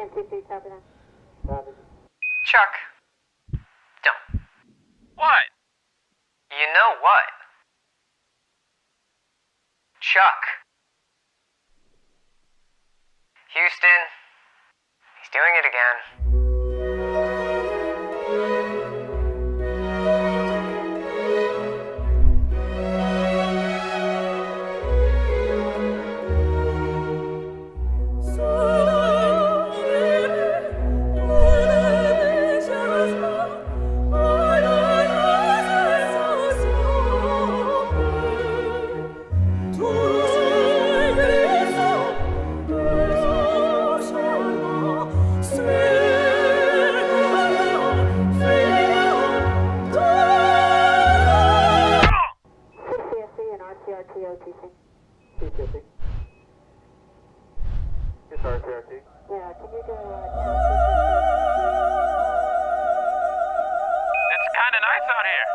CM23, copy that. Copy. Chuck. Don't. What? You know what? Chuck. Houston. He's doing it again. RCRT OTC. CCC. It's RCRT. Yeah, can you go, uh, It's kinda nice out here.